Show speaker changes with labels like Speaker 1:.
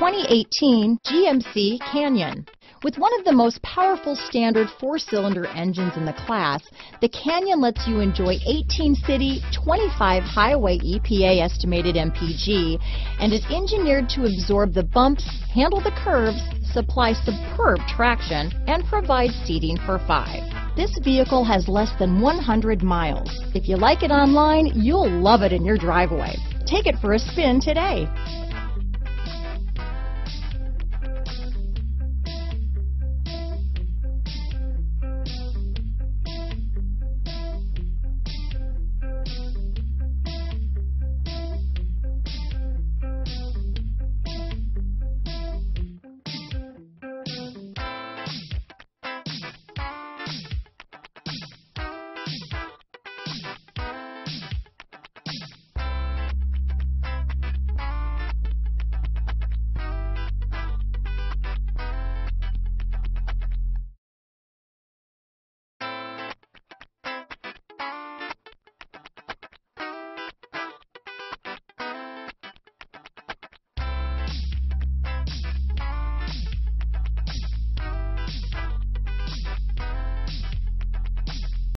Speaker 1: 2018 GMC Canyon. With one of the most powerful standard four-cylinder engines in the class, the Canyon lets you enjoy 18 city, 25 highway EPA estimated MPG, and is engineered to absorb the bumps, handle the curves, supply superb traction, and provide seating for five. This vehicle has less than 100 miles. If you like it online, you'll love it in your driveway. Take it for a spin today.